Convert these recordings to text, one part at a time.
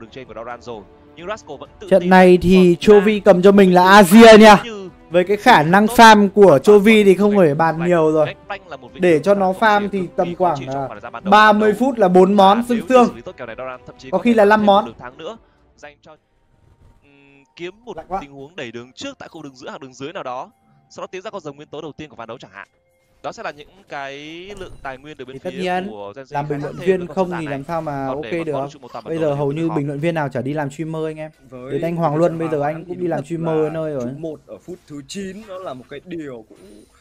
đường trên của Doran rồi nhưng Rascal vẫn tự Trận này thì Chovy cầm cho mình là Asia nha. Với cái khả năng farm của Chovy thì không phải bàn nhiều rồi. Để cho nó farm thì tầm khoảng chịu là trong khoảng thời gian ban đầu 30 trận đấu. phút là 4 món Và xương xương. Có khi là tăng năm thêm món. kiếm một tình huống đẩy đường trước tại khu đường giữa hoặc đường dưới nào đó sau đó tiến ra con rồng nguyên tố đầu tiên của ván đấu chẳng hạn đó sẽ là những cái lượng tài nguyên từ bên Thì tất phía nhiên, của Gen Z Làm bình luận viên không thì này. làm sao mà Còn ok được. Bây giờ hầu như khó. bình luận viên nào chả đi làm streamer anh em. Với Đến anh Hoàng Luân bây giờ anh cũng đi làm streamer là nơi rồi. một ở phút thứ 9 nó là một cái điều cũng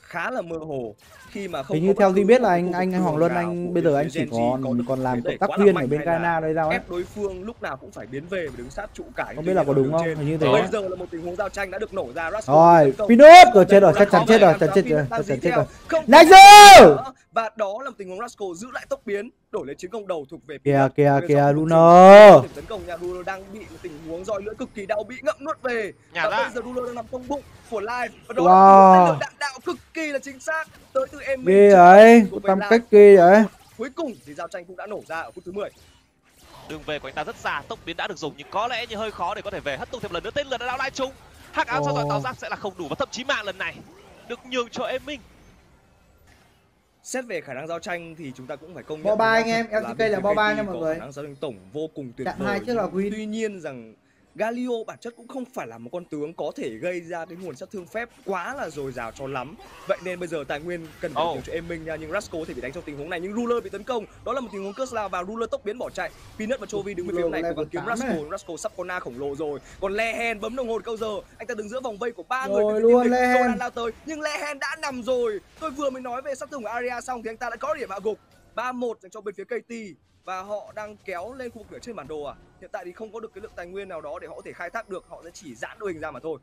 khá là mơ hồ khi mà không Hình như theo Duy biết là anh anh Hoàng Luân anh bây giờ anh chỉ còn còn làm cộng tác viên ở bên Ghana đây sao ấy. ép đối phương lúc nào cũng phải biến về và đứng sát trụ cải Không biết là có đúng không? Hình như thế. bây giờ là một tình huống giao tranh đã được nổ ra Rồi. Pinot rồi chết rồi, chắc chắn chết rồi, chắc chết rồi, chắc chắn chết rồi. nữa. và đó là một tình huống Rascal giữ lại tốc biến đổi lấy chiến công đầu thuộc về Kìa, kìa, kìa, điểm tấn công. Nhà Ruler đang bị một tình huống roi lưỡi cực kỳ đau bị ngậm nuốt về. Và bây giờ Ruler đang nằm trong bụng của Live. Và đó Wow. là một đạn đạo cực kỳ là chính xác. Tới từ em Ghê ấy, có tâm cách ghê ấy. cuối cùng thì giao tranh cũng đã nổ ra ở phút thứ 10 đường về của anh ta rất xa tốc biến đã được dùng nhưng có lẽ như hơi khó để có thể về hất tung thêm lần nữa. Tên lửa đã lao lai trúng hắc theo dõi Ồ. tàu giáp sẽ là không đủ và thậm chí mạng lần này được nhường cho em minh xét về khả năng giao tranh thì chúng ta cũng phải công nhận Bo ba anh em, LCK là bo ba nha mọi người. khả năng giao tranh tổng vô cùng tuyệt vời hai chiếc là win. tuy nhiên rằng Galio bản chất cũng không phải là một con tướng có thể gây ra cái nguồn sát thương phép quá là dồi dào cho lắm. Vậy nên bây giờ tài nguyên cần phải Oh. cho em minh nha nhưng Rasco có thể bị đánh trong tình huống này nhưng Ruler bị tấn công. Đó là một tình huống curse lao và Ruler tốc biến bỏ chạy. Peanut và Chovy đứng bên phía này gắng kiếm này. Rasco sắp con na khổng lồ rồi. Còn Lehen bấm đồng hồ câu giờ. Anh ta đứng giữa vòng vây của ba người Rồi từ luôn. Lehen. Lao tới nhưng Lehen đã nằm rồi. Tôi vừa mới nói về sát thương của Aria xong thì anh ta đã có điểm hạ gục. 3-1 dành cho bên phía KT và họ đang kéo lên khu vực ở trên bản đồ à hiện tại thì không có được cái lượng tài nguyên nào đó để họ có thể khai thác được họ sẽ chỉ giãn đội hình ra mà thôi.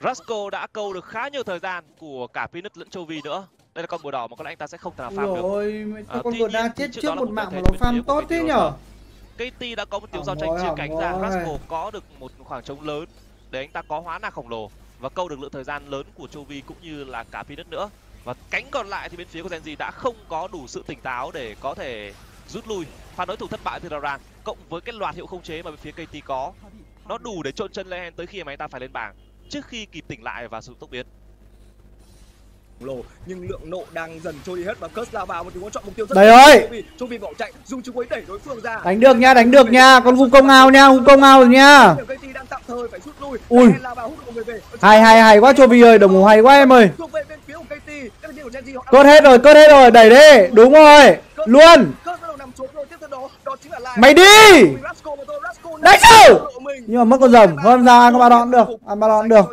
Rasco đã câu được khá nhiều thời gian của cả Peanut lẫn Chovy nữa. Đây là con bùa đỏ mà có lẽ anh ta sẽ không thể nào farm được. Rồi, À, con nhiên đa chết trước một mạng mà nó farm tốt thế nhở? KT đã có một tiếng giao tranh chia cánh ra. Rascal có được một khoảng trống lớn để anh ta có hóa na khổng lồ và câu được lượng thời gian lớn của Chovy cũng như là cả Peanut nữa. Và cánh còn lại thì bên phía của Genji đã không có đủ sự tỉnh táo để có thể rút lui phản đối thủ thất bại từ Doran cộng với cái loạt hiệu không chế mà bên phía KT có nó đủ để trộn chân Lehen tới khi mà anh ta phải lên bảng trước khi kịp tỉnh lại và sử dụng tốc biến lồ nhưng lượng nộ đang dần trôi đi hết và Curse lao vào một tình huống chọn mục tiêu rất Đây tốt. ơi! Chovy Chovy bỏ chạy dùng chiếc quấy đẩy đối phương ra Đánh được nha, đánh được nha, con hung công ao nha, hung công ao rồi nha. KT đang tạm thời phải rút lui Ui. Hay hay hay quá Chovy ơi, đồng hồ hay quá em ơi. Cốt hết rồi, cốt hết rồi, đẩy đi. Đúng rồi. Luôn. Mày đi! Đánh chứ! độ mình. Nhưng mà mất con rồng, không sao, ăn con ba cũng được, ăn ba cũng được.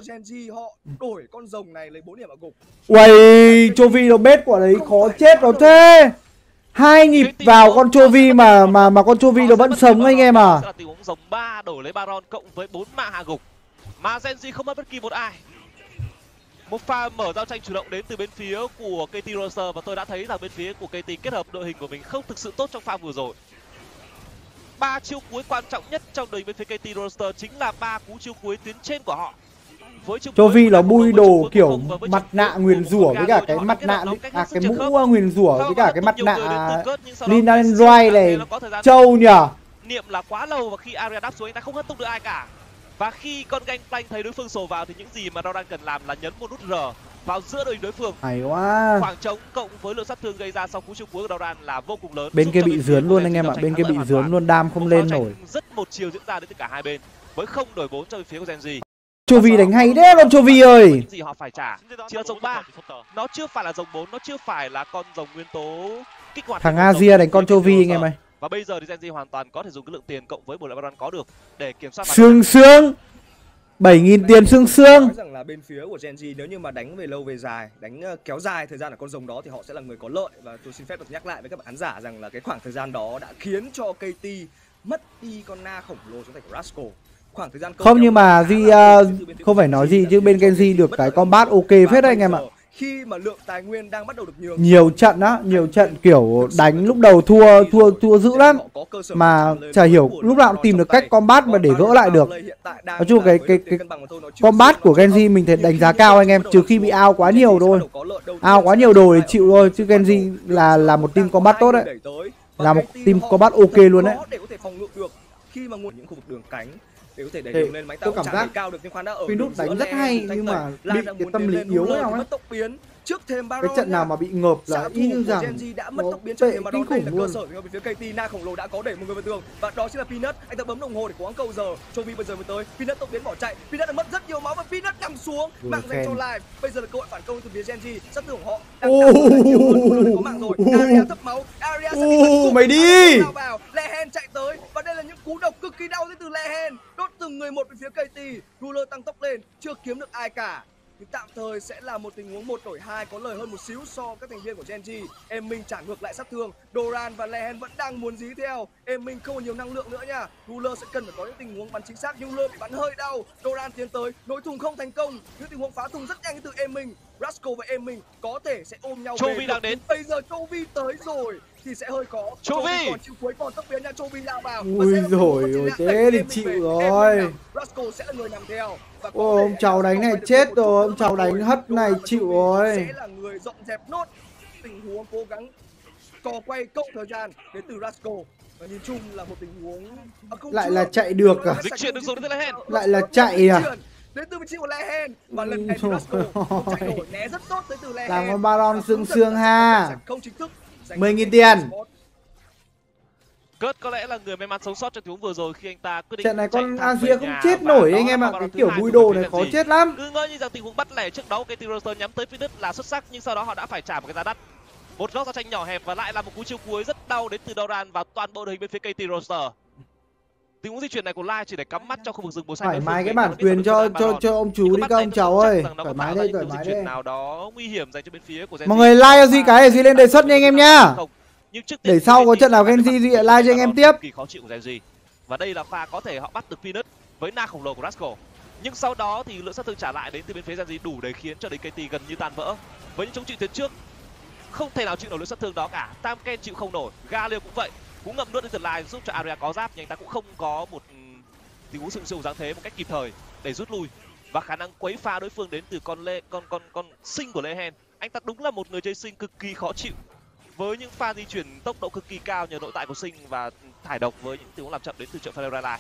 Đổi con rồng này lấy 4 điểm ở gục. Uầy, Chovy nó bết quả đấy khó chết nó thế. Hai nhịp vào con Chovy mà mà mà con Chovy nó vẫn sống anh em à. Tình huống rồng 3 đổi lấy Baron cộng với 4 mạng hạ gục. Mà Genji không mất bất kỳ một ai. Một pha mở giao tranh chủ động đến từ bên phía của KT Roster và tôi đã thấy rằng bên phía của KT kết hợp đội hình của mình không thực sự tốt trong pha vừa rồi. Ba chiêu cuối quan trọng nhất trong đội hình bên phía KT Roster chính là ba cú chiêu cuối tuyến trên của họ. Với Cho Vi là bui với đồ kiểu với mặt nạ cuối nguyền rủa với cả cái mặt nạ à cái mũ nguyền rủa với cả cái mặt nạ từ cớt, nhưng sau đó Lin Messi Android cảm này trâu nhở. niệm là quá lâu và khi Aria đáp xuống anh ta không hất tung được ai cả và khi con Gangplank thấy đối phương sổ vào thì những gì mà nó đang cần làm là nhấn một nút R vào giữa đội đối phương Hay quá. khoảng trống cộng với lượng sát thương gây ra sau cú chiêu cuối của Doran là vô cùng lớn Bên kia bị dướn luôn anh em ạ, bên kia bị lợi dướn luôn đam không lên nổi. rất một chiều diễn ra đến từ cả hai bên với không đổi vốn cho phía của Genji Chovy đánh hay đấy con Chovy ơi. những gì họ phải trả chỉ là dòng ba nó chưa phải là dòng 4 nó chưa phải là con dòng nguyên tố kích hoạt Thằng Asia đánh con cái Chovy anh em ơi. và bây giờ thì Genji hoàn toàn có thể dùng cái lượng tiền cộng với bộ lại Baron có được để kiểm soát Sương sương. 7.000 tiền sương sương. Nói rằng là bên phía của Genji nếu như mà đánh về lâu về dài, đánh ờ, kéo dài thời gian ở con rồng đó thì họ sẽ là người có lợi và tôi xin phép được nhắc lại với các bạn khán giả rằng là cái khoảng thời gian đó đã khiến cho KT mất đi con na khổng lồ trong tay của Rascal. Khoảng thời gian Không nhưng mà Di uh, phía không phải nói gì chứ bên Genji được cái combat ok phết đấy anh em ạ. Khi mà lượng tài nguyên đang bắt đầu được nhường Nhiều trận á, nhiều trận kiểu đánh lúc đầu thua thua thua dữ lắm. Mà chả hiểu lúc nào cũng tìm được cách combat mà để gỡ lại được. Nói chung cái cái cái combat của Genji mình thấy đánh giá cao anh em, trừ khi bị ao quá nhiều thôi. Ao quá nhiều đồ để chịu thôi chứ Genji là là một team combat tốt đấy. Là một team combat ok luôn đấy. khi mà nguồn những khu vực đường cánh để có thể đẩy đường lên máy tạo cảm giác cao được nhưng khoan đã ở giữa đánh rất hay, nhưng mà bị cái tâm lý yếu nhau thì ấy. Trước thêm Baron cái trận nào mà bị ngợp là y như của rằng Genji đã mất tốc biến tệ thêm đó đây là cơ sở. Bên phía KT Na khổng lồ đã có đẩy một người vào tường. Và đó chính là Peanut. Anh ta bấm đồng hồ để cố gắng câu giờ. Chovy bây giờ mới tới. Peanut tốc biến bỏ chạy. Peanut đã mất rất nhiều máu và Peanut nằm xuống. Mạng dành cho live. Bây giờ là cơ hội phản công từ phía Genji. Sát thương của họ đang có mạng rồi. Aria thấp máu. Aria sẽ bị mày đi. Vào. Lehen chạy tới. Và đây là những cú độc cực kỳ đau đến từ Lehen đốt từng người một về phía KT Ruler tăng tốc lên. Chưa kiếm được ai cả thì tạm thời sẽ là một tình huống một đổi hai có lời hơn một xíu so các thành viên của Genji. Em Minh trả ngược lại sát thương. Doran và Lehen vẫn đang muốn dí theo. Em Minh không còn nhiều năng lượng nữa nha. Ruler sẽ cần phải có những tình huống bắn chính xác nhưng Ruler bị bắn hơi đau. Doran tiến tới, nối thùng không thành công. Những tình huống phá thùng rất nhanh từ Em Minh. Rascal và Em Minh có thể sẽ ôm nhau Chovy đang đến. Bây giờ Chovy tới rồi thì sẽ hơi khó. Chovy! còn chịu cuối còn tốc biến nha Chovy lao vào. Ui là rồi, ôi, chiến thế thì chịu rồi. Rascal sẽ là người nằm theo. Ô, ông cháu đánh này chết rồi, ông cháu đánh rồi. hất này chịu rồi. sẽ là người dọn dẹp nốt tình huống cố gắng cò quay cộng thời gian đến từ Rascal và nhìn chung là một tình huống à, Lại là chạy được à? Dịch chuyển được rồi đến Lehen. Lại là chạy à? Đến từ vị trí của Lehen và lần này không chạy nổi né rất tốt tới từ Lehen Làm con Baron sương dần ha. không chính thức dành 10.000 cho tiền. Cớt có lẽ là người may mắn sống sót trong tình huống vừa rồi khi anh ta quyết định trận này con Asia không chết nổi anh em ạ. Cái kiểu bùi đồ phía này khó chết lắm. cứ ngỡ như rằng tình huống bắt lẻ trước đó KT Roster nhắm tới Phoenix là xuất sắc nhưng sau đó họ đã phải trả một cái giá đắt một góc giao tranh nhỏ hẹp và lại là một cú chiêu cuối rất đau đến từ Doran và toàn bộ đội hình bên phía KT Roster tình huống di chuyển này của Lai chỉ để cắm mắt trong khu vực rừng màu xanh Thoải mái cái bản quyền cho cho cho ông chú đi các ông cháu ơi. Thoải mái đây, thoải mái đây. nào đó nguy hiểm dành cho bên phía của. Mọi người like gì cái gì lên đề xuất nha anh em nhá. Để sau có trận nào Genji lại like cho anh em tiếp. kỳ khó chịu của Genji. Và đây là pha có thể họ bắt được Peanut với na khổng lồ của Rascal. Nhưng sau đó thì lượng sát thương trả lại đến từ bên phía Genji đủ để khiến cho đến KT gần như tan vỡ. Với những chống chịu tuyến trước không thể nào chịu nổi lượng sát thương đó cả. Tam Ken chịu không nổi, Galio cũng vậy. Cú ngậm nuốt đến từ lại giúp cho Aria có giáp nhưng anh ta cũng không có một tình huống sừng sững dáng thế một cách kịp thời để rút lui và khả năng quấy pha đối phương đến từ con lê con con con sinh của Lehen. Anh ta đúng là một người chơi sinh cực kỳ khó chịu với những pha di chuyển tốc độ cực kỳ cao nhờ nội tại của sinh và thải độc với những tình huống làm chậm đến từ trận Ferreira.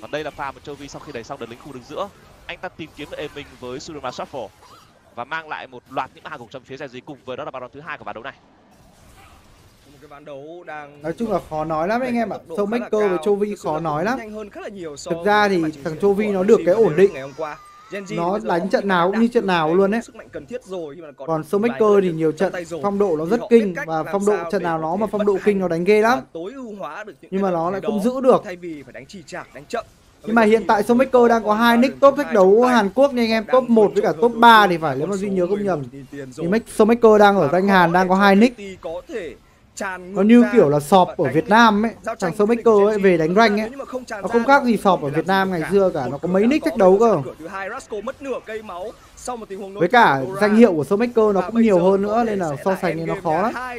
Còn đây là pha mà vi sau khi đẩy xong đợt lính khu đứng giữa, anh ta tìm kiếm êm mình với Surima Shuffle và mang lại một loạt những hàng gục trong phía Genji cùng với đó là baron thứ hai của ván đấu này một cái ván đấu đang Nói chung là khó nói lắm anh em ạ. là Maker với. Chovy sự khó nói lắm. Thực ra thì thằng Chovy của nó được cái ổn định. Nó đánh trận nào cũng như trận nào luôn ấy. sức mạnh cần thiết rồi khi mà còn Còn Sâu vài Maker người thì nhiều trận phong độ nó rất kinh và phong độ trận nào nó mà phong độ kinh nó đánh ghê lắm. Nhưng mà nó lại không giữ được. Nhưng mà hiện tại Sâu Maker đang có hai nick top thách đấu Hàn Quốc nha anh em, top 1 với cả top 3 thì phải nếu mà duy nhớ không nhầm. Thì Mac- Sâu Maker đang ở danh Hàn đang có hai nick. Nó như kiểu là sọp ở Việt Nam ấy, thằng Maker của ấy về đánh rank ấy. Không tràn Nó không khác gì sọp ở Việt Nam ngày xưa cả, nó có mấy nick thách đấu cơ. Với cả danh hiệu của Sâu Maker nó cũng nhiều hơn nữa nên là so là sánh thì nó khó lắm.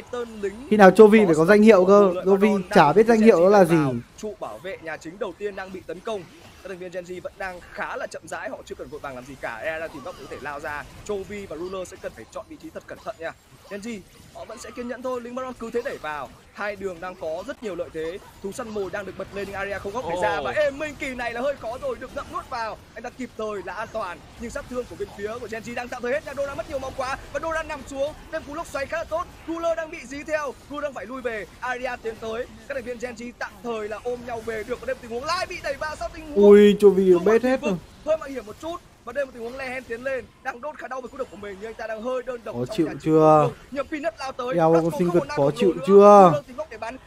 Khi nào Chovy phải có danh hiệu cơ, Chovy chả biết danh hiệu đó là gì. Trụ bảo vệ nhà chính đầu tiên đang bị tấn công. Các thành viên Genji vẫn đang khá là chậm rãi, họ chưa cần vội vàng làm gì cả. E đang tìm góc có thể lao ra. Chovy và Ruler sẽ cần phải chọn vị trí thật cẩn thận nha. Genji họ vẫn sẽ kiên nhẫn thôi, lính Baron cứ thế đẩy vào. Hai đường đang có rất nhiều lợi thế. Thú săn mồi đang được bật lên nhưng Aria không góc để ra và êm minh kỳ này là hơi khó rồi, được ngậm nuốt vào. Anh ta kịp thời là an toàn, nhưng sát thương của bên phía của Genji đang tạm thời hết nha. Dora mất nhiều máu quá và Dora nằm xuống. Đem cú lốc xoáy khá là tốt. Ruler đang bị dí theo, Ruler đang phải lui về. Aria tiến tới. Các thành viên Genji tạm thời là ôm nhau về được. Đây một tình huống lai bị đẩy vào sau tình huống Ui, Chovy Dung bết hết rồi. hơi mạo hiểm một chút và đây một tình huống Lehen tiến lên đang đốt khá đau với cú độc của mình nhưng anh ta đang hơi đơn độc trong chịu chưa? nhưng Peanut lao tới Eo, con sinh khổng lồ chịu chưa?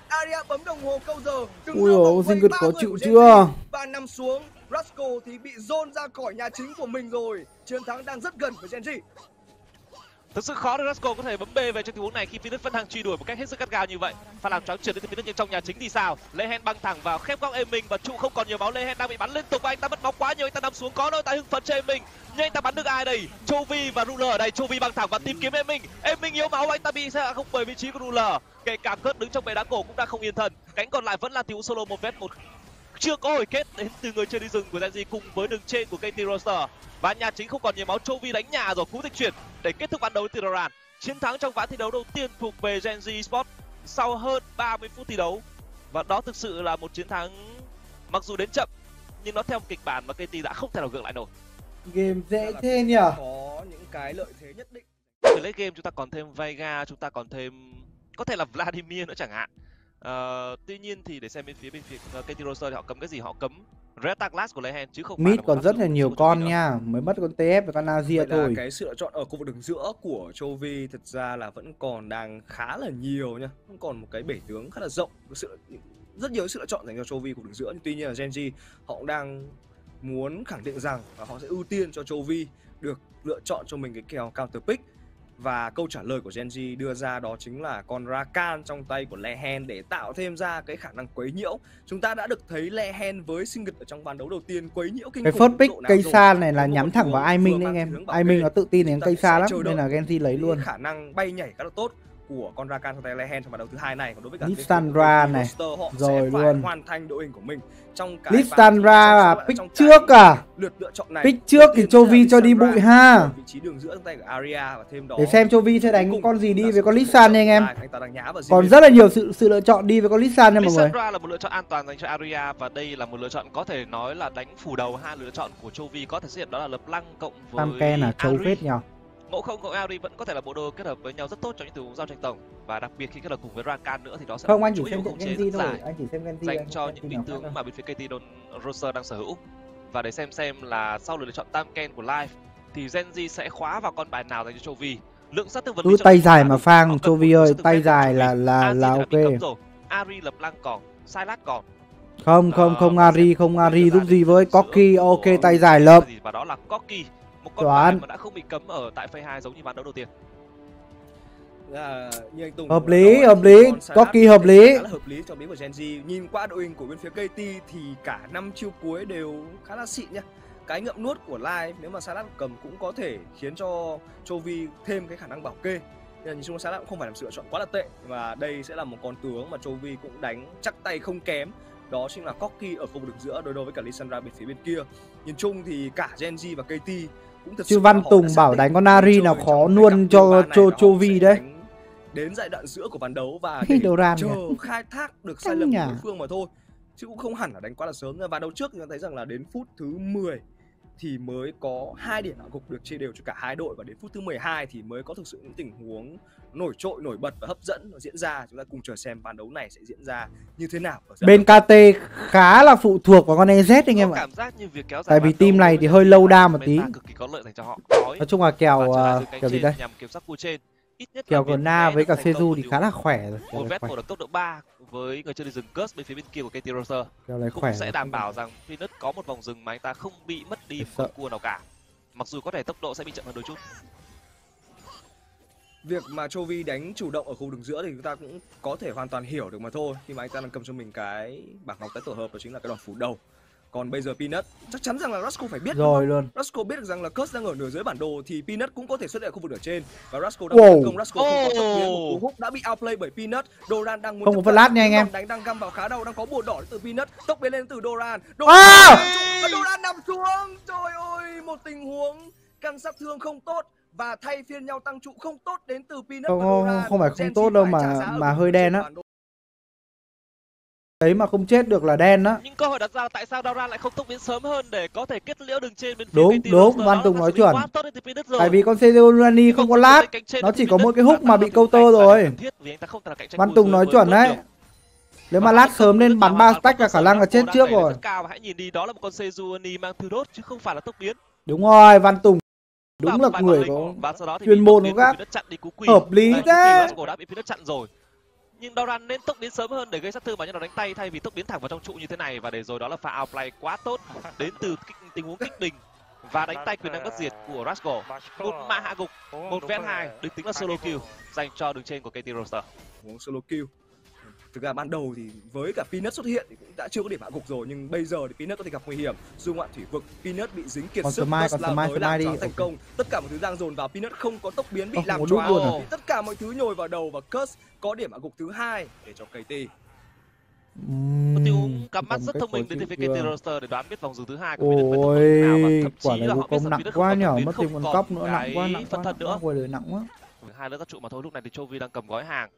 Aria bấm đồng hồ câu giờ. Ui con sinh ba khó người chịu chưa? Và nằm xuống Rascal thì bị dồn ra khỏi nhà chính của mình rồi. Chiến thắng đang rất gần với Genji Thực sự khó để Rascal có thể bấm B về trong tình huống này khi Phoenix vẫn đang truy đuổi một cách hết sức gắt gao như vậy. Pha làm choáng trượt đến từ Phoenix nhưng trong nhà chính thì sao? Lehen băng thẳng vào khép góc em mình và trụ không còn nhiều máu. Lehen đang bị bắn liên tục và anh ta mất máu quá nhiều. Anh ta nằm xuống có đôi tại hưng phấn cho em mình. Nhưng anh ta bắn được ai đây? Chovy và Ruler ở đây. Chovy băng thẳng và tìm kiếm em mình. Em mình yếu máu, anh ta bị sẽ không bởi vị trí của Ruler. Kể cả cớt đứng trong bệ đá cổ cũng đã không yên thân. Cánh còn lại vẫn là thiếu solo một vết một chưa có hồi kết đến từ người chơi đi rừng của Zenji cùng với đường trên của KT Roster và nhà chính không còn nhiều máu Chovy đánh nhà rồi cú dịch chuyển để kết thúc ván đấu từ Doran chiến thắng trong ván thi đấu đầu tiên thuộc về Genji Sport sau hơn 30 phút thi đấu. Và đó thực sự là một chiến thắng mặc dù đến chậm nhưng nó theo một kịch bản mà KT đã không thể nào gượng lại nổi. Game dễ thế nhỉ? có những cái lợi thế nhất định. Từ late game chúng ta còn thêm Veiga chúng ta còn thêm có thể là Vladimir nữa chẳng hạn Ờ, tuy nhiên thì để xem bên phía bên phía uh, KT Roster thì họ cấm cái gì? Họ cấm Reta Glass của Lehen chứ không phải mid là còn rất là nhiều con nữa. nha mới mất con TF và con Vậy là thôi. cái sự lựa chọn ở khu vực đường giữa của Châu Vi thật ra là vẫn còn đang khá là nhiều nha vẫn còn một cái bể tướng khá là rộng sự rất nhiều sự lựa chọn dành cho Châu Vi của đường giữa. Nhưng tuy nhiên là Genji họ cũng đang muốn khẳng định rằng là họ sẽ ưu tiên cho Châu Vi được lựa chọn cho mình cái kèo counter pick và câu trả lời của Genji đưa ra đó chính là con Rakan trong tay của Lehen để tạo thêm ra cái khả năng quấy nhiễu. Chúng ta đã được thấy Lehen với Singlet ở trong ván đấu đầu tiên quấy nhiễu kinh cái first pick cây xa này là nhắm thẳng vào tướng ai minh vừa đấy anh em hướng bảo ai minh kê. nó tự tin đến cây xa lắm nên là Genji lấy luôn khả năng bay nhảy khá là tốt của con Rakan trong tay Lehen trong ván đấu thứ hai này. Còn đối với cả Lissandra này. roster, họ Rồi luôn. hoàn thành đội hình của mình trong cái Lissandra trong pick trước à? lượt lựa chọn này. Pick trước Đầu thì là cho đi bụi ha. vị trí đường giữa trong tay của Aria và thêm đó để xem Châu Vi sẽ đánh con gì đi với con Lissan nha anh em. còn rất là nhiều sự sự lựa chọn đi với con Lissan nha mọi người. Lissandra là một lựa chọn an toàn dành cho Aria và đây là một lựa chọn có thể nói là đánh phủ đầu hai lựa chọn của Châu Vi. Có thể xuất hiện đó là lập lăng cộng với Tam Ken là châu Ari. phết nhỉ Ngộ không cộng Ari vẫn có thể là bộ đôi kết hợp với nhau rất tốt trong những tình huống giao tranh tổng. Và đặc biệt khi kết hợp cùng với Rakan nữa thì đó sẽ không anh chỉ xem Genji thôi. dài. Anh chỉ xem Genji dành cho những nào tướng mà bên phía KT Don Roster đang sở hữu. Và để xem xem là sau lựa chọn Tam Ken của Live thì Genji sẽ khóa vào con bài nào dành cho Châu Vi lượng sát thương vật lý tay dài mà phang lượng ơi tay dài là là là ok. Ari lập lăng còn Silas còn. Không không không Ari không Ari giúp gì với của ok tay dài lập và đó là Corki một con bài mà đã không bị cấm ở tại phase 2 giống như ván đấu đầu tiên. À, như anh Tùng Hợp lý, nói hợp lý, có kỳ hợp lý. khá là hợp lý trong biến của Genji nhìn qua đội hình của bên phía KT thì cả năm chiêu cuối đều khá là xịn nha. Cái ngậm nuốt của Live nếu mà Sarat cầm cũng có thể khiến cho Chovy thêm cái khả năng bảo kê. Nên là nhìn chung Sarat cũng không phải là sự lựa chọn quá là tệ và đây sẽ là một con tướng mà Chovy cũng đánh chắc tay không kém. Đó chính là Corki ở khu vực đường giữa đối đầu với cả Lissandra bên phía bên kia. Nhìn chung thì cả Genji và KT Chứ Văn Tùng bảo đánh con Ari chơi nào khó luôn cho- cho- và Vi đấy. đến giai đoạn giữa của ván đấu và để Doran chờ nhỉ? khai thác được sai lầm của đối phương mà thôi chứ cũng không hẳn là đánh quá là sớm ván đấu trước thì ta thấy rằng là đến phút thứ 10 thì mới có hai điểm hạ gục được chia đều cho cả hai đội. Và đến phút thứ 12 thì mới có thực sự những tình huống nổi trội nổi bật và hấp dẫn nó diễn ra. Chúng ta cùng chờ xem ván đấu này sẽ diễn ra như thế nào bên KT khá là phụ thuộc vào con EZ anh em ạ. cảm giác như việc kéo dài Tại vì team này thì hơi lâu đa một tí. cực kỳ có lợi dành cho họ. Nói chung là kèo cánh kèo gì đây? nhằm kiểm soát trên kèo việc Gna né với cả Seju thì khá là khỏe rồi. Kèo một vét khỏe. ở cấp độ 3 với người chơi đi rừng Curse bên phía bên kia của KT Roster kèo này cũng khỏe sẽ đảm bảo rằng Phoenix có một vòng rừng mà anh ta không bị mất đi một cua nào cả. Mặc dù có thể tốc độ sẽ bị chậm hơn đôi chút. Việc mà Chovy đánh chủ động ở khu đường giữa thì chúng ta cũng có thể hoàn toàn hiểu được mà thôi. Khi mà anh ta đang cầm cho mình cái bảng ngọc tái tổ hợp đó chính là cái đòn phủ đầu còn bây giờ Peanut chắc chắn rằng là Rasco phải biết rồi luôn Rasco biết được rằng là Curse đang ở nửa dưới bản đồ thì Peanut cũng có thể xuất hiện ở khu vực ở trên và Rasco đang Wow. tấn công Rasco không có một cú Oh. húc đã bị outplay bởi Peanut Doran đang muốn Không có flash nha anh em. đánh đang găm vào khá đau đang có bùa đỏ từ Peanut tốc biến lên từ Doran À! Doran, Doran nằm xuống trời ơi một tình huống căn sát thương không tốt và thay phiên nhau tăng trụ không tốt đến từ Peanut Không, và không, Doran. không phải không Genji tốt đâu mà- mà hơi đen á. Đấy mà không chết được là đen á nhưng câu hỏi đặt ra là tại sao Dara lại không tốc biến sớm hơn để có thể kết liễu đường trên bên phía Đúng, đúng? Văn Tùng nói chuẩn. tại vì con Seju không có lát nó chỉ có mỗi cái húc mà bị câu tơ rồi. Văn Tùng nói chuẩn đấy nếu mà lát sớm lên bắn ba stack là khả năng là chết trước rồi hãy nhìn đi đó là một con Sejuani mang thư đốt chứ không phải là tốc biến. đúng rồi Văn Tùng đúng là người có chuyên môn cú quỳ. Hợp lý thế. Nhưng Doran nên tốc biến sớm hơn để gây sát thương vào những đòn đánh tay thay vì tốc biến thẳng vào trong trụ như thế này. Và để rồi đó là pha outplay quá tốt đến từ kích, tình huống kích bình và đánh tay quyền năng bất diệt của Rascal. Một mã hạ gục, một ven hai được tính là solo kill dành cho đường trên của KT Roster. Solo kill thực ra ban đầu thì với cả Peanut xuất hiện thì cũng đã chưa có điểm hạ gục rồi nhưng bây giờ thì Peanut có thể gặp nguy hiểm. Du ngoạn thủy vực Peanut bị dính kiệt Còn sức Smile, Gus còn tới Smile làm choáng thành công. Tất cả mọi thứ đang dồn vào Peanut không có tốc biến bị Ơ, làm choáng. luôn à? Tất cả mọi thứ nhồi vào đầu và Curse có điểm hạ gục thứ hai để cho KT Một tình huống cắm mắt Còn rất thông minh đến từ phía KT? Roster để đoán biết vòng dừng thứ hai của độ ôi nào và thậm quả chí này là họ biết công rằng nặng Phoenix quá không nhở có tốc mất biến, thêm không con còn cóc nữa nặng quá cái nặng phân quá thân nặng quá. nữa. quay lời nặng quá. Hai lỡ các trụ mà thôi lúc này thì Chovy đang cầm gói hàng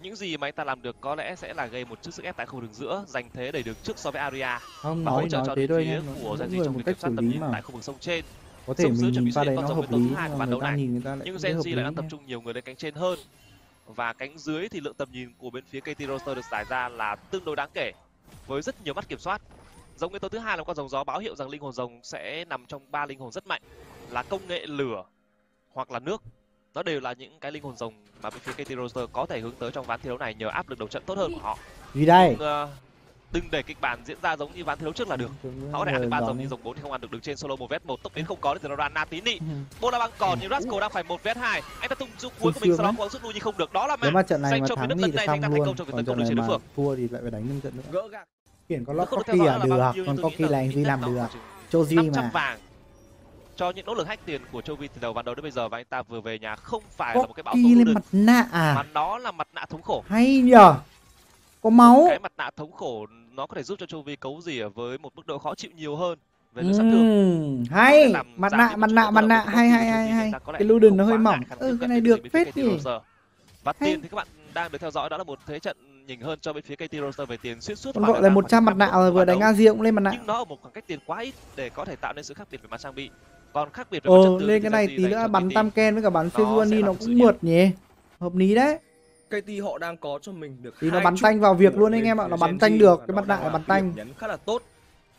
những gì mà anh ta làm được có lẽ sẽ là gây một chút sức ép tại khu vực giữa giành thế đẩy được trước so với Aria không và nói hỗ trợ cho thôi phía của Genji trong việc kiểm soát tầm nhìn tại khu vực sông trên. Có thể Sông mình chuẩn bị pha đấy nó con hợp lý với thứ hai nhưng của mà người đấu ta này. nhìn người ta lại nhưng Genji lại đang tập trung nhiều người lên cánh trên hơn. Và cánh dưới thì lượng tầm nhìn của bên phía KT Roster được giải ra là tương đối đáng kể với rất nhiều mắt kiểm soát. Giống yếu tố thứ hai là con rồng gió báo hiệu rằng linh hồn rồng sẽ nằm trong ba linh hồn rất mạnh là công nghệ lửa hoặc là nước nó đều là những cái linh hồn rồng mà bên phía KT Roster có thể hướng tới trong ván thi đấu này nhờ áp lực đầu trận tốt hơn của họ. Gì đây? Nhưng, ờ, đừng để kịch bản diễn ra giống như ván thi đấu trước là được. Họ có thể ăn được ba rồng nhưng rồng bốn thì không ăn được đứng trên solo một vs một tốc biến không có thì Rodan Natini. Ừ. bola băng còn nhưng Rasco đang phải một vs hai. Anh ta tung dụng cuối của mình sau đó gắng rút lui nhưng không được. Đó là mạng mà trận này mà thắng thì này xong luôn. công trong việc còn tấn công trận này mà phương. thua thì lại phải đánh thêm trận nữa. Gỡ gạc. Khiển có lót dõi à là được. còn nghĩ Cocky là anh Duy làm được. Choji 500 mà. vàng cho những nỗ lực hack tiền của Chovy từ đầu ván đấu đến bây giờ và anh ta vừa về nhà không phải là một cái bão tố lên mặt nạ mà à nó là mặt nạ thống khổ. Hay nhờ? Có máu? Cái mặt nạ thống khổ nó có thể giúp cho Chovy cấu rỉa với một mức độ khó chịu nhiều hơn về lực sát thương. Hay. Mặt nạ mặt nạ mặt nạ. hay hay hay hay. có cái lưu đừng nó hơi mỏng. ừ cái này được phết nhỉ và tiền thì các bạn đang được theo dõi đó là một thế trận nhỉnh hơn cho bên phía KT Roster về tiền xuyên suốt gọi là khoảng 100 mặt 100 nạ rồi vừa đánh. Asia cũng lên mặt nạ. Nhưng nó ở một khoảng cách tiền quá ít để có thể tạo nên sự khác biệt về mặt trang bị còn khác biệt về mặt ờ lên thì cái này tí nữa bắn tam ken với cả bắn Sejuani nó là cũng mượt nhỉ. Hợp lý đấy. KT họ đang có cho mình được Tí nó bắn tanh vào việc luôn anh em ạ, nó bắn tanh được, cái mặt nạ đang bắn là tanh. khá là tốt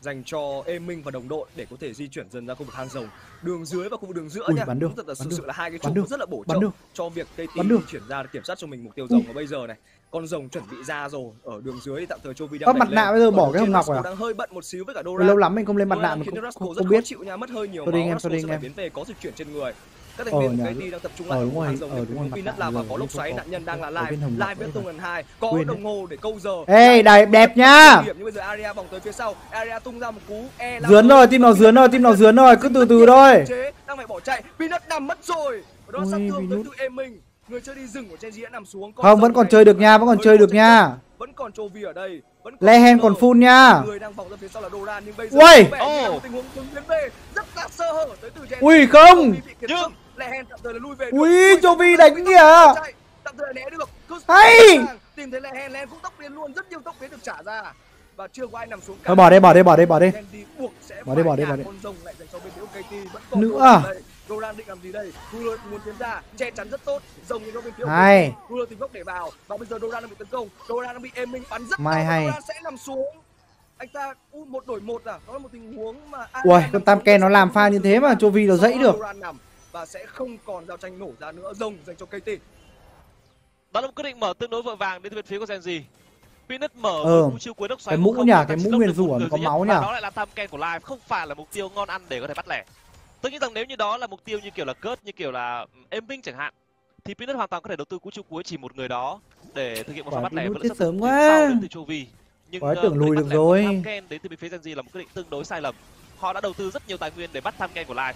dành cho Ê Minh và đồng đội để có thể di chuyển dần ra khu vực hang rồng. Đường dưới và khu vực đường giữa Ui, nha. bắn được, thật là sự được, là hai cái được, rất là bổ trợ cho việc Bắn được. di chuyển ra để kiểm soát cho mình mục tiêu rồng và bây giờ này. Con rồng chuẩn bị ra rồi ở đường dưới tạm thời Chovy đang mặt nạ bây giờ bỏ cái hồng ngọc Rasco à? đang hơi bận một xíu với cả Dora lâu lắm mình không lên mặt nạ khiến cũng không, rất không khó biết. chịu nha mất hơi nhiều Sorry máu. anh em, sorry sẽ anh em. biến về có dịch chuyển trên người các thành Ờ, viên của. KT đang tập trung lại đúng ở rồi, hàng rồng nhưng đúng rồi, nạ là và có lốc xoáy nạn nhân đang là ở live live với mà. lần hai có đồng hồ để câu giờ ê đẹp đẹp nhá nhưng bây giờ Aria vòng tới phía sau Aria tung ra một cú e dướn rồi tim nó dướn rồi tim nó dướn rồi cứ từ từ thôi đang phải bỏ chạy Peanut nằm mất rồi đó Ui, sát thương tới từ em mình người chơi đi rừng của Genji đã nằm xuống không vẫn còn chơi được nha vẫn còn hơi chơi được nha vẫn còn Chovy ở đây vẫn Lehen Sơ. còn full nha người đang vòng ra phía sau là Doran nhưng bây giờ Uầy! có vẻ như là Ồ! một tình huống hướng tiến về rất là sơ hở tới từ Genji Ui, không! Nhưng- sức. Lehen tạm thời là lui về. Ui, Chovy đánh kìa! tạm thời né được Hay! tìm thấy Lehen Lehen cũng tốc biến luôn rất nhiều tốc biến được trả ra và chưa có ai nằm xuống cả bỏ đây bỏ đây bỏ đây bỏ sẽ Bỏ đi, bỏ đi, bỏ đi. con rồng lại dành cho bên phía KT vẫn còn Nữa à? Doran định làm gì đây? Ruler muốn tiến ra, che chắn rất tốt. Rồng nhìn bên phía Hay. Ruler tìm góc để vào và bây giờ Doran đang bị tấn công. Doran đang bị em minh bắn rất Mai hay. Doran sẽ nằm xuống. Anh ta u một đổi một à? Đó là một tình huống mà Ui, con Tam Ken nó làm pha như thế mà. Chovy nó dãy được. Nằm và sẽ không còn giao tranh nổ ra nữa. Rồng dành cho KT. đó là một quyết định mở tương đối vội vàng đến từ bên phía của Genji Peanut mở với cú chiêu cuối đốc xoáy cái mũ nhỉ, có cái mũ được rủa có máu và nhỉ? đó lại là tam ken của live không phải là mục tiêu ngon ăn để có thể bắt lẻ tôi nghĩ rằng nếu như đó là mục tiêu như kiểu là cớt như kiểu là em binh chẳng hạn thì Peanut hoàn toàn có thể đầu tư cú chiêu cuối chỉ một người đó để thực hiện một pha bắt lẻ sát thương sớm quá. sau đến từ Chovy nhưng Quả ờ, tưởng lùi được rồi. Tam Ken đến từ bên phía Genji là một quyết định tương đối sai lầm họ đã đầu tư rất nhiều tài nguyên để bắt tam ken của live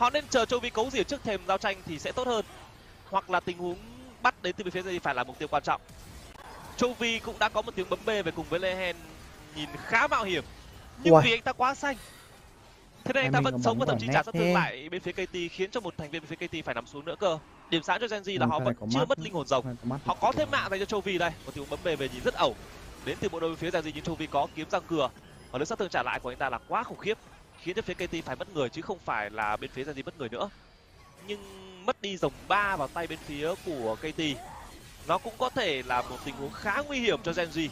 họ nên chờ Chovy cấu rỉa trước thềm giao tranh thì sẽ tốt hơn. Hoặc là tình huống bắt đến từ phía Genji phải là mục tiêu quan trọng. Chovy cũng đã có một tiếng bấm bê về cùng với Lehen nhìn khá mạo hiểm. Nhưng Uầy. vì anh ta quá xanh thế nên anh ta vẫn sống và thậm chí trả sát thương lại bên phía KT khiến cho một thành viên bên phía KT phải nằm xuống nữa cơ. Điểm sáng cho Genji là Làm họ vẫn chưa mất linh hồn rồng. Họ có thêm mạng dành cho Chovy đây. Một tiếng bấm bê về nhìn rất ẩu. Đến từ bộ đôi bên phía Genji nhưng Chovy có kiếm răng cưa và lực sát thương trả lại của anh ta là quá khủng khiếp khiến cho phía KT phải mất người chứ không phải là bên phía Genji mất người nữa. Nhưng mất đi rồng ba vào tay bên phía của KT nó cũng có thể là một tình huống khá nguy hiểm cho Genji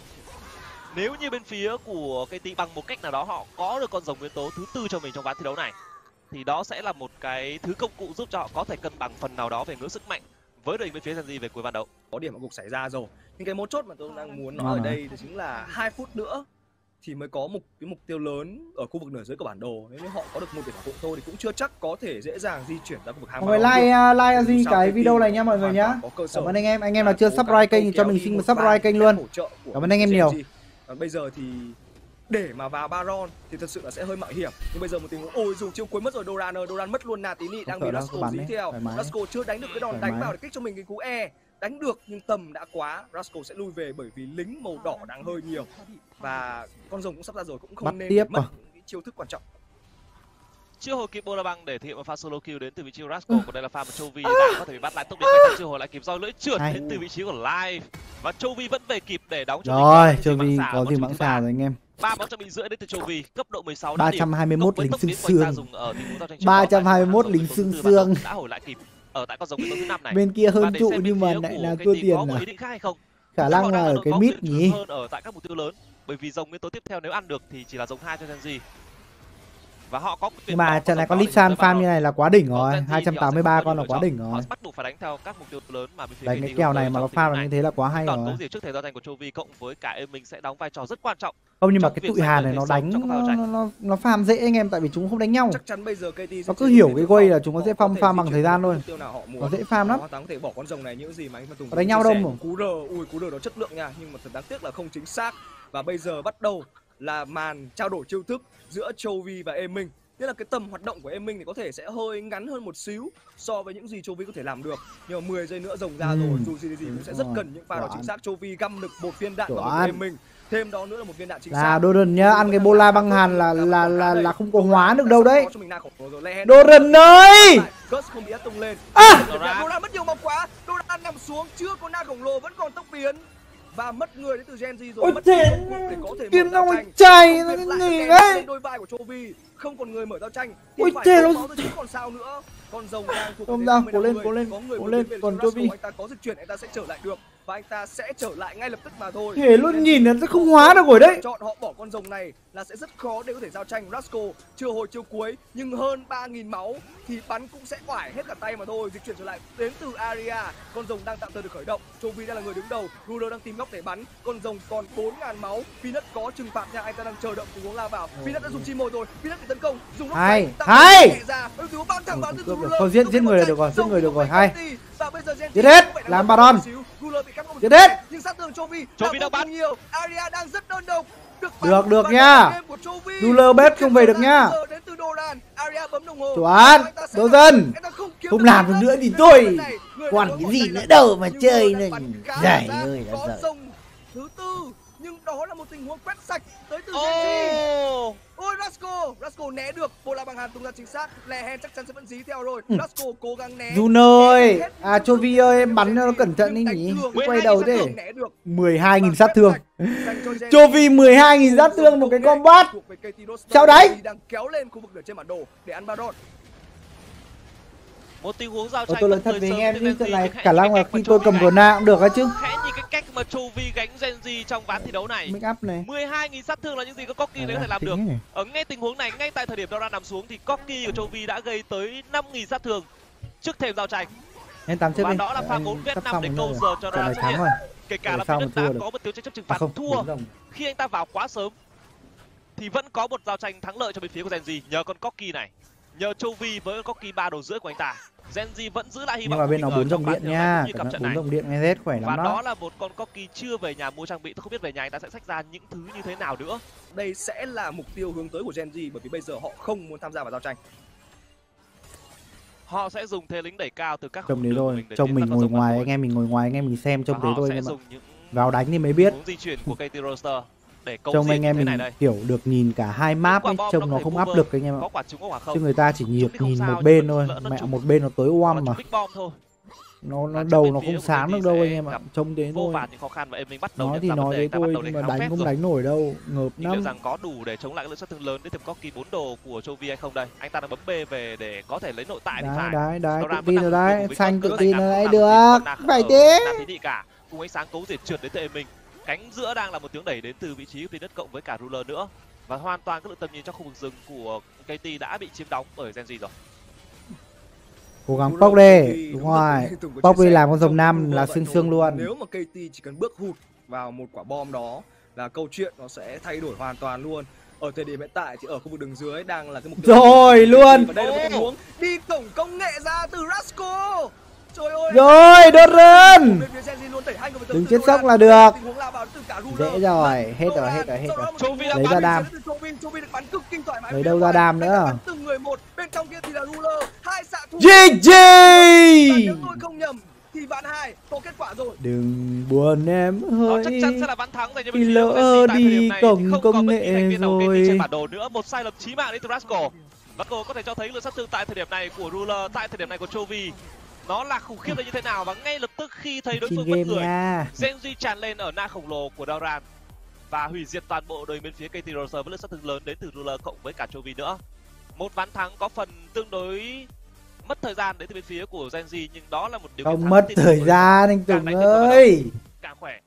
nếu như bên phía của KT bằng một cách nào đó họ có được con rồng nguyên tố thứ tư cho mình trong ván thi đấu này thì đó sẽ là một cái thứ công cụ giúp cho họ có thể cân bằng phần nào đó về ngưỡng sức mạnh với đội hình bên phía Genji về cuối ván đấu. Có điểm ở gục xảy ra rồi. Nhưng cái mấu chốt mà tôi đang muốn Ngon nói ở đây thì chính là hai phút nữa thì mới có một cái mục tiêu lớn ở khu vực nửa dưới của bản đồ. Nếu như họ có được một điểm bảo hộ thôi thì cũng chưa chắc có thể dễ dàng di chuyển ra khu vực hàng mọi người Baron like uh, like sao cái video này nha mọi người nhá. cảm ơn anh em anh em nào chưa subscribe kênh thì cho mình xin một subscribe kênh luôn. Cảm ơn anh em nhiều. Còn bây giờ thì để mà vào Baron thì thật sự là sẽ hơi mạo hiểm. Nhưng bây giờ một tình huống ôi dù chiêu cuối mất rồi Doran ơi Doran mất luôn Natini đang bị bắn dí theo. Rasco chưa đánh được cái đòn đánh vào để kích cho mình cái cú E đánh được nhưng tầm đã quá Rasco sẽ lui về bởi vì lính màu đỏ đang hơi nhiều và con rồng cũng sắp ra rồi cũng Bắt không nên tiếp mất à? những cái chiêu thức quan trọng chưa hồi kịp bola băng để thực hiện một pha solo kill đến từ vị trí của rascal còn đây là pha mà Chovy đã có thể bị bắt lại tốc biến ngay chưa hồi lại kịp roi lưỡi trượt Hay. đến từ vị trí của live và Chovy vẫn về kịp để đóng cho Rồi, vì xả, có gì mãng xà ba. rồi anh em. ba bóng trong bình rưỡi đến từ Chovy cấp độ 16 đã điểm 321 cộng với lính xương xương. tranh trước 321 đó, lính xương Rascal xương. đã hồi lại kịp ở tại con rồng thứ năm này Bên kia hơn trụ nhưng mà lại là KT thua tiền có à. ý định khác hay không Khả năng là ở cái mid nhỉ. hơn ở tại các mục tiêu lớn bởi vì dòng nguyên tố tiếp theo nếu ăn được thì chỉ là dòng hai cho Genji và họ có Nhưng mà trận này con Lipsan farm như này là quá đỉnh rồi. 283 con là quá đỉnh rồi. bắt buộc phải đánh theo các mục tiêu lớn mà bên phía Đánh cái kèo này mà nó farm là như thế là quá hay còn rồi. gì trước thời giao tranh của Chovy cộng với cả em mình sẽ đóng vai trò rất quan trọng Không nhưng mà cái tụi Hàn này nó đánh nó, nó, nó, nó farm dễ anh em tại vì chúng không đánh nhau. chắc chắn bây giờ KT sẽ Nó cứ hiểu cái quay farm. là chúng nó farm- có thể farm di bằng thời gian thôi. Nó dễ farm lắm. Thắng thể bỏ con rồng này những gì mà anh Tùng Có đánh nhau đâu mà. cú rờ ui cú rờ đó chất lượng nha nhưng mà thật đáng tiếc là không chính xác và bây giờ bắt đầu là màn trao đổi chiêu thức giữa Chovy và Em Minh. Nghĩa là cái tầm hoạt động của Em Minh thì có thể sẽ hơi ngắn hơn một xíu so với những gì Chovy có thể làm được. Nhưng mà 10 giây nữa rồng ra Ừ. rồi dù gì thì gì cũng sẽ rất cần những pha đó chính xác. Chovy găm được một viên đạn vào Em Minh. Thêm đó nữa là một viên đạn chính Là xác. Doran nhá, ăn cái bola băng hàn là là là là không có hóa được đâu đấy. Doran ơi! Gus không bị tung lên. À! Doran. Doran mất nhiều máu quá. Doran nằm xuống chưa có na khổng lồ vẫn còn tốc biến và mất người đến từ Genji rồi Ôi mất thế, để có thể kiếm ra ngoài việc nó nghỉ kèm đấy. đôi vai của Chovy không còn người mở giao tranh thì Ôi phải thế, nó- sao nữa? Con rồng đang thuộc Không 50 cố lên, 50. cố lên, cố lên, còn Rascal, Chovy. anh ta có dịch chuyển anh ta sẽ trở lại được. Và anh ta sẽ trở lại ngay lập tức mà thôi. Thể luôn nhìn là sẽ không hóa được rồi đấy. chọn họ bỏ con rồng này là sẽ rất khó để có thể giao tranh Rascal chưa hồi chiêu cuối nhưng hơn 3.000 máu thì bắn cũng sẽ oải hết cả tay mà thôi. Dịch chuyển trở lại đến từ Aria. Con rồng đang tạm thời được khởi động. Chovy đang là người đứng đầu. Ruler đang tìm góc để bắn. Con rồng còn 4.000 máu. Peanut có trừng phạt nha. Anh ta đang chờ đợi tình huống lao vào. Peanut đã dùng chi mồi rồi. Peanut bị tấn công. Dùng lúc thời nhẹ ra thẳng từ. Ruler Thôi, giết- giết người là được rồi, giết người được rồi, hay. Genji Giết hết, làm Baron. Giết hết. nhưng sát tường Chovy Chovy đã đang vô bắn. cùng nhiều Aria đang rất đơn độc được Được, nha. Ruler bet không về được nha. Bây giờ Đến từ Doran, Aria bấm đồng hồ. Chuẩn, anh ta không làm được nữa thì người Còn cái gì nữa đâu mà chơi này. Giải ơi là giời. thứ tư nhưng đó là một tình huống quét sạch tới từ Genji. Ôi Rasco, Rasco né được, Bola bằng hàn tung ra chính xác, Lehen chắc chắn sẽ vẫn dí theo rồi. Ừ. Rasco cố gắng né. Juno ơi, à sự ơi, em bắn cho nó cẩn thận đi nhưng nhỉ. quay đầu thế. Không né được. 12.000 Và sát thương. sạch dành cho Genji. Chovy 12.000 sát thương một cái combat. Sao đấy? Đang kéo lên khu vực ở trên bản đồ để ăn Baron. một tình huống giao tranh tôi nói vẫn thật với sớm anh em Genji, trận này nhưng khả năng là khi tôi cầm. Gona cũng được á chứ. Nhìn cái cách mà Chovy gánh Genji trong ván thi đấu này. Make up này. 12.000 sát thương là những gì có Corki đấy có thể làm được. ở ngay tình huống này ngay tại thời điểm Dora nằm xuống thì Corki của Chovy đã gây tới 5.000 sát thương trước thềm giao tranh. Em tắm trước và đi. đó là pha bốn sắp năm để câu giờ cho Dora xuất hiện kể cả là đã thua được? có một tiêu chí chấp trừng À phạt thua. khi anh ta vào quá sớm thì vẫn có một giao tranh thắng lợi cho bên phía của Genji nhờ con Corki này nhờ Chovy với con Corki ba đầu rưỡi của anh ta Genji vẫn giữ lại hy Nhưng vọng mà của bên mình nó bốn trong dòng điện nha, bốn dòng điện nghe rết khỏe và lắm đó đó. là một con Corki chưa về nhà mua trang bị tôi không biết về nhà anh ta sẽ xách ra những thứ như thế nào nữa Đây sẽ là mục tiêu hướng tới của Genji bởi vì bây giờ họ không muốn tham gia vào giao tranh. họ sẽ dùng thế lính đẩy cao từ các Trông đấy để trông mình ngồi ngoài, anh em mình ngồi ngoài, anh em mình xem và trông thế họ thôi sẽ anh em ạ. dùng những Vào đánh thì mới biết. di chuyển của KT Roster để câu Trông anh em mình này đây kiểu được nhìn cả hai map ấy, trông nó có không áp lực anh em ạ. có có Chứ người ta chỉ Trúng nhìn một bên thôi, mẹ một bên nó tối oăm mà. Nó nó đầu nó không sáng được đâu anh em ạ. Trông thế thôi. Nói thì nói thế thôi đầu nhưng mà đánh không đánh nổi đâu, ngợp liệu lắm. rằng có đủ để chống lại cái lượng sát thương lớn đến từ Corki 4 đồ của Chovy hay không đây anh ta đang bấm B về để có thể lấy nội tại Đấy phải đấy đấy, tự tin rồi đấy, với xanh tự tin rồi đấy được, phải thế. cùng ánh sáng cấu diệt trượt đến em mình cánh giữa đang là một tiếng đẩy đến từ vị trí của đất cộng với cả ruler nữa và hoàn toàn các lượng tầm nhìn trong khu vực rừng của KT đã bị chiếm đóng bởi Genji rồi Cố gắng KT đi, đúng rồi. chia đi làm con rồng Ruler là xương xương luôn. Nếu mà KT chỉ cần bước hụt vào một quả bom đó là câu chuyện nó sẽ thay đổi hoàn toàn luôn. Ở thời điểm hiện tại thì ở khu vực đường dưới đang là cái mục tiêu Rồi luôn. Và đây là một tình huống đi cổng công nghệ ra từ Rasco. Ơi. Rồi, người về Đừng chết sốc là được. Dễ rồi, hết rồi, hết rồi, hết rồi. đó Lấy ra đam. từ Chovy, Chovy được bắn cực kinh thoải mái. Lấy đâu ra đam nữa. ta bắn từng người một. Bên trong kia thì là Ruler. Hai xạ thủ. GG. Và nếu tôi không nhầm thì ván hai có kết quả rồi. Đừng buồn em đó hỡi. chắc chắn sẽ là ván thắng Khi bên phía lỡ đi điểm này thì cổng không công nghệ kỳ thành viên nào KT rồi. trên bản đồ nữa một sai lầm chí mạng đến từ Rascal và cô có thể cho thấy lượng sát thương tại thời điểm này của ruler tại thời điểm này của Chovy nó là khủng khiếp là như thế nào? Và ngay lập tức khi thấy đối phương game người Genji tràn lên ở na khổng lồ của Doran và hủy diệt toàn bộ đội bên phía KT Roster với lượng sát thương lớn đến từ Ruler cộng với cả Chovy nữa. Một ván thắng có phần tương đối mất thời gian đến từ bên phía của Genji nhưng đó là một điều không mất thời gian anh Tùng ơi! Càng khỏe